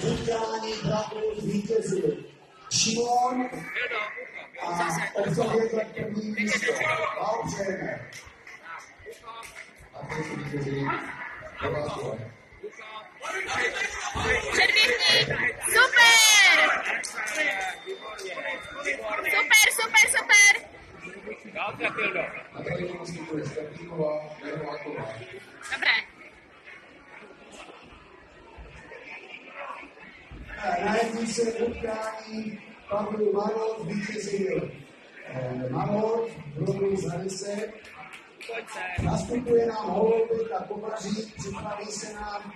teď vítězí Kovářové. Předběhni! Super! Super, super, super! A Najdí se v utkání Pavlu Marot vítězil Marot, druhý Zanese, Nastupuje nám holoubek a kopaří, připraví se nám